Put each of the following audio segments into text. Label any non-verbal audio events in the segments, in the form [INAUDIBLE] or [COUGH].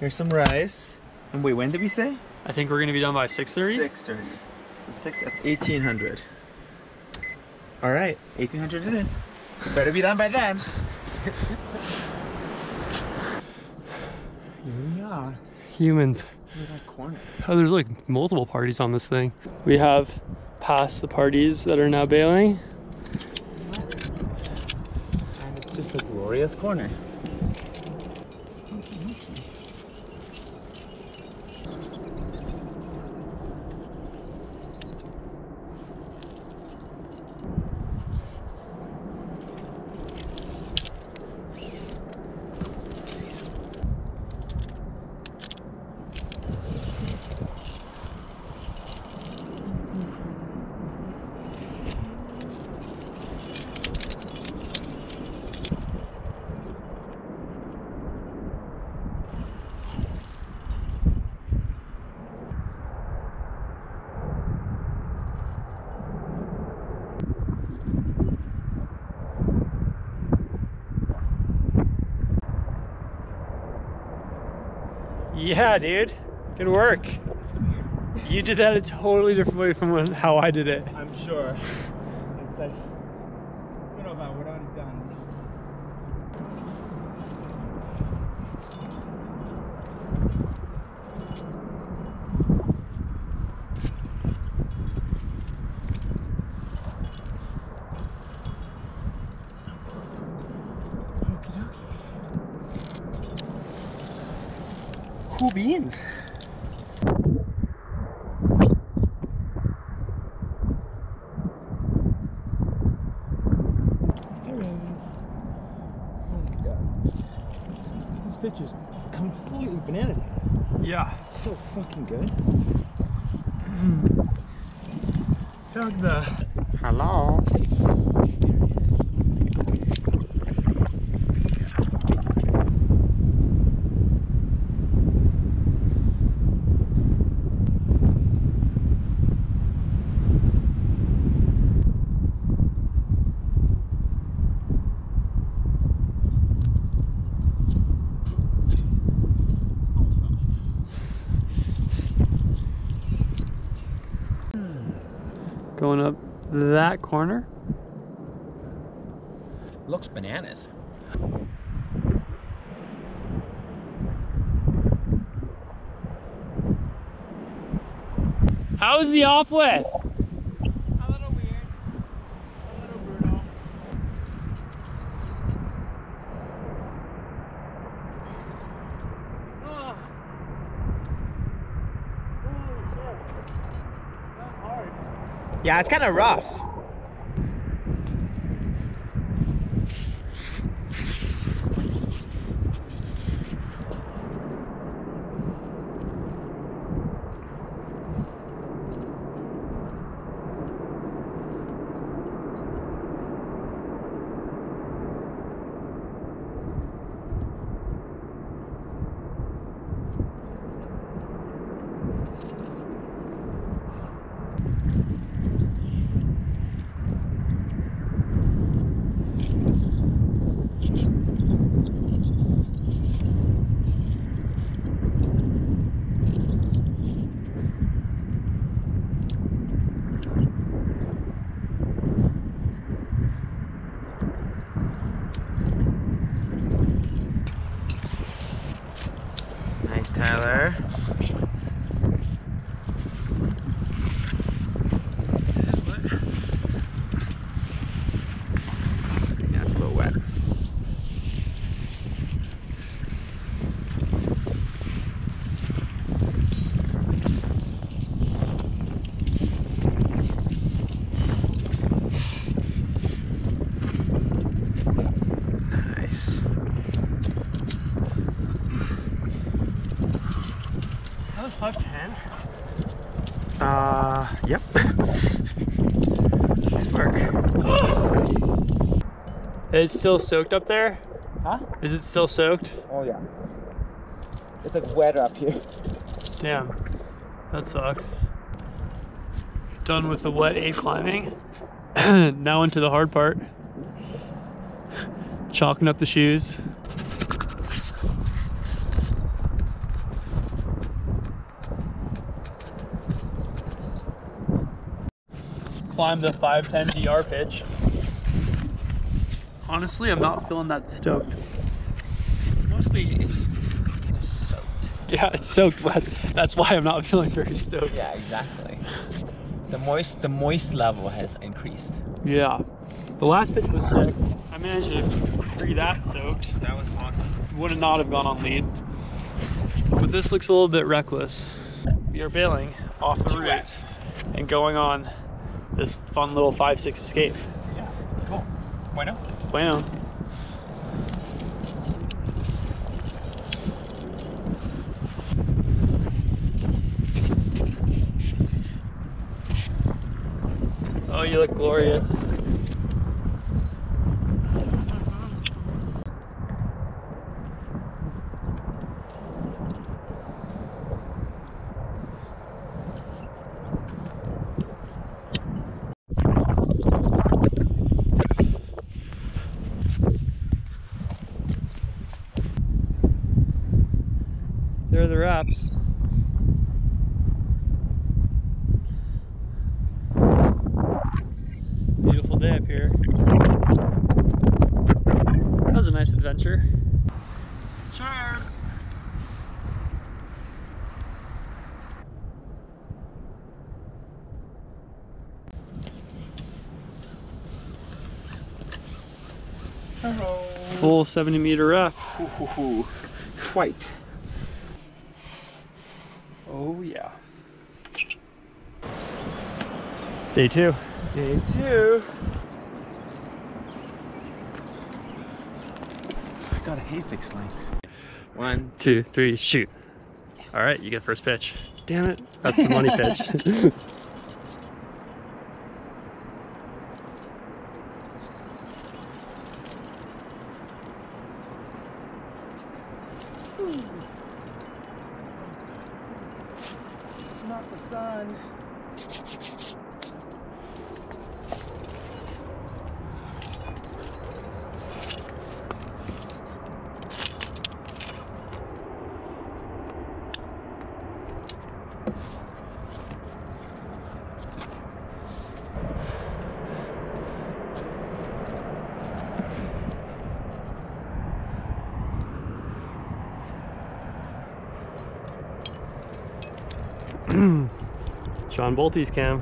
Here's some rice. And wait, when did we say? I think we're gonna be done by 6:30. Six thirty. So six. That's eighteen hundred. All right, eighteen hundred it is. It better be done by then. Here we are. Humans. Look at that corner. Oh, there's like multiple parties on this thing. We have passed the parties that are now bailing. And it's just a glorious corner. Yeah, dude. Good work. You did that a totally different way from how I did it. I'm sure. It's like, I don't know about what I've done. Cool beans. Hello. Oh my god. This picture's completely banana. Yeah. So fucking good. Hmm. Found the. Hello. Going up that corner. Looks bananas. How's the off width? A little weird. A little brutal. Oh. Holy shit. That's hard. Yeah, it's kind of rough. Nice, Tyler. Yeah, it's a little wet. Nice. That was 510. Uh, yep. [LAUGHS] nice work. It's still soaked up there? Huh? Is it still soaked? Oh yeah. It's like wetter up here. Damn. That sucks. Done with the wet A climbing. [CLEARS THROAT] now into the hard part. Chalking up the shoes. Climb the 510 DR pitch. Honestly, I'm not feeling that stoked. Mostly it's kind of soaked. Yeah, it's soaked. That's, that's why I'm not feeling very stoked. Yeah, exactly. The moist the moist level has increased. Yeah. The last pitch was sick. I managed to free that soaked. That was awesome. Would have not have gone on lead. But this looks a little bit reckless. We are bailing off the route and going on this fun little 5-6 escape. Yeah, cool. Bueno. Bueno. Oh, you look glorious. The raps. Beautiful day up here. That was a nice adventure. Cheers. Hello. Full 70 meter rap. White. Oh yeah. Day two. Day two. I got a hay fix lines. One. Two, three, shoot. All right, you get first pitch. Damn it, that's the money [LAUGHS] pitch. [LAUGHS] The sun. Sean Bolte's cam.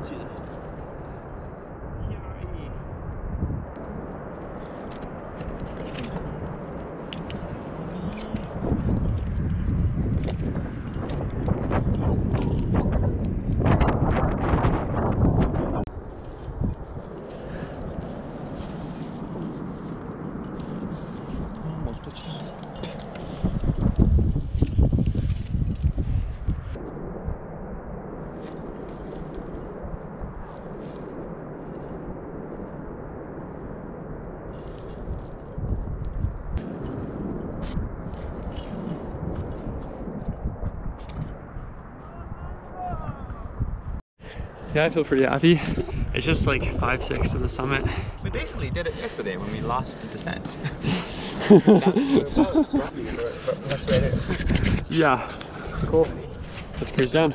Run out Yeah, I feel pretty happy. It's just like five six to the summit. We basically did it yesterday when we lost the descent. That's where it is. Yeah. Cool. Let's cruise down.